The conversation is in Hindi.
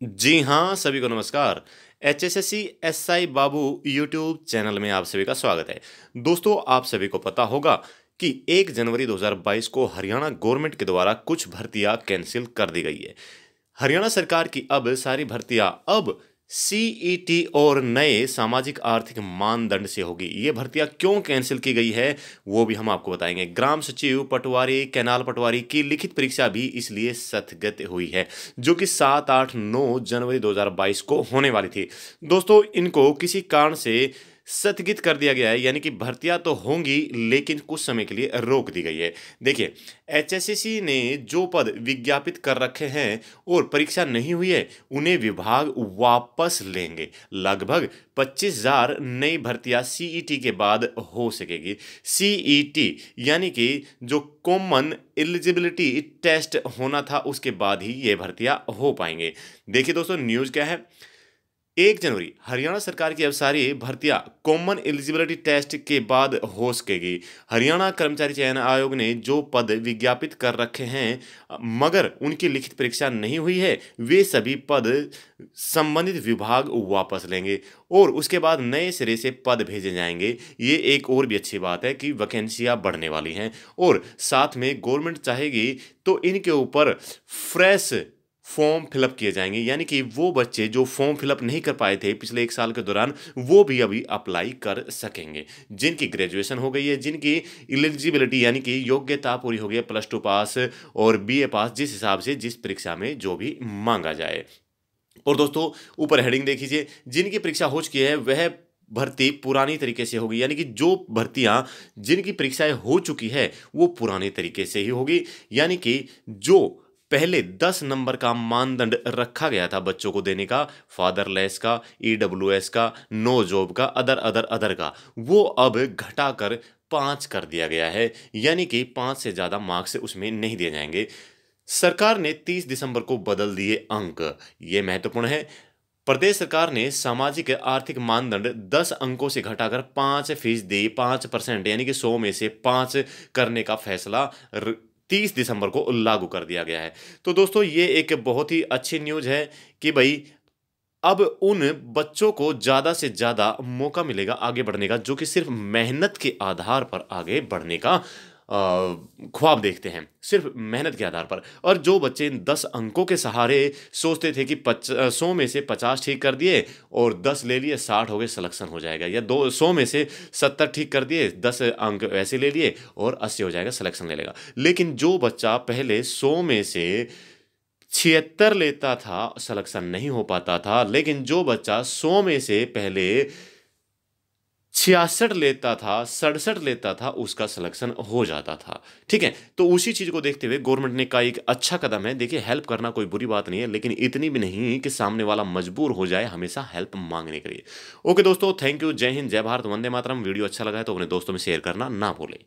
जी हाँ, सभी को नमस्कार। H S S C S I Babu YouTube channel में आप सभी का स्वागत है। दोस्तों, आप सभी को पता होगा कि 1 जनवरी 2022 को हरियाणा गवर्नमेंट के द्वारा कुछ भर्तियाँ कैंसिल कर दी गई है। हरियाणा सरकार की अब सारी भर्तियाँ अब सीईटी और नए सामाजिक आर्थिक मानदंड से होगी। ये भर्तियाँ क्यों कैंसिल की गई है, वो भी हम आपको बताएँगे। ग्राम सचिव पटवारी, कैनाल पटवारी की लिखित परीक्षा भी इसलिए स्थगित हुई है, जो कि सात आठ नौ जनवरी 2022 को होने वाली थी। दोस्तों, इनको किसी कारण से स्थगित कर दिया गया है, यानी कि भर्तियाँ तो होंगी, लेकिन कुछ समय के लिए रोक दी गई है। देखिए एचएससीसी ने जो पद विज्ञापित कर रखे हैं और परीक्षा नहीं हुई है, उन्हें विभाग वापस लेंगे। लगभग पच्चीस हज़ार नई भर्तियाँ सीईटी के बाद हो सकेगी। सीईटी यानी कि जो कॉमन एलिजिबिलिटी टेस्ट होना था, उसके बाद ही ये भर्तियाँ हो पाएँगे। देखिए दोस्तों न्यूज़ क्या है? एक जनवरी, हरियाणा सरकार की अब सारी भर्तियाँ कॉमन एलिजिबिलिटी टेस्ट के बाद हो सकेगी हरियाणा कर्मचारी चयन आयोग ने जो पद विज्ञापित कर रखे हैं, मगर उनकी लिखित परीक्षा नहीं हुई है, वे सभी पद संबंधित विभाग वापस लेंगे और उसके बाद नए सिरे से पद भेजे जाएँगे। ये एक और भी अच्छी बात है कि वैकेंसियाँ बढ़ने वाली हैं और साथ में गवर्नमेंट चाहेगी तो इनके ऊपर फ्रेश फॉर्म फिलअप किए जाएँगे, यानी कि वो बच्चे जो फॉर्म फिलअप नहीं कर पाए थे पिछले एक साल के दौरान, वो भी अभी अप्लाई कर सकेंगे। जिनकी ग्रेजुएशन हो गई है, जिनकी एलिजिबिलिटी यानी कि योग्यता पूरी हो गई है प्लस टू पास और बीए पास जिस हिसाब से, जिस परीक्षा में जो भी मांगा जाए। और दोस्तों, ऊपर हेडिंग देख लीजिए जिनकी परीक्षा हो चुकी है, वह भर्ती पुरानी तरीके से होगी। यानी कि जो भर्तियाँ जिनकी परीक्षाएँ हो चुकी है, वो पुराने तरीके से ही होगी। यानी कि जो पहले दस नंबर का मानदंड रखा गया था बच्चों को देने का फादरलेस का ईडब्ल्यूएस का नो जॉब का अदर अदर अदर का। वो अब घटाकर पाँच कर दिया गया है, यानी कि पाँच से ज़्यादा मार्क्स उसमें नहीं दिए जाएँगे। सरकार ने 30 दिसंबर को बदल दिए अंक, ये महत्वपूर्ण है। प्रदेश सरकार ने सामाजिक, आर्थिक मानदंड 10 अंकों से घटाकर पाँच फ़ीसदी, पाँच परसेंट, यानी कि 100 में से पाँच करने का फैसला तीस दिसंबर को लागू कर दिया गया है। तो दोस्तों, ये एक बहुत ही अच्छी न्यूज़ है कि भाई, अब उन बच्चों को ज़्यादा से ज़्यादा मौका मिलेगा आगे बढ़ने का, जो कि सिर्फ़ मेहनत के आधार पर आगे बढ़ने का ख्वाब देखते हैं, सिर्फ़ मेहनत के आधार पर। और जो बच्चे इन दस अंकों के सहारे सोचते थे कि पच सौ में से पचास ठीक कर दिए और दस ले लिए, साठ हो गए सलेक्शन हो जाएगा। या दो, सौ में से सत्तर ठीक कर दिए, दस अंक वैसे ले लिए और अस्सी हो जाएगा सलेक्शन ले लेगा। लेकिन जो बच्चा पहले सौ में से छिहत्तर लेता था सलेक्शन नहीं हो पाता था, लेकिन जो बच्चा सौ में से पहले छियासठ लेता था, सड़सठ लेता था, उसका सिलेक्शन हो जाता था। ठीक है? तो उसी चीज़ को देखते हुए गवर्नमेंट ने कहा एक अच्छा कदम है। देखिए हेल्प करना कोई बुरी बात नहीं है, लेकिन इतनी भी नहीं कि सामने वाला मजबूर हो जाए हमेशा हेल्प मांगने के लिए। ओके दोस्तों थैंक यू जय हिंद, जय भारत, वंदे मातरम। वीडियो अच्छा लगा है तो अपने दोस्तों में शेयर करना ना भूलें।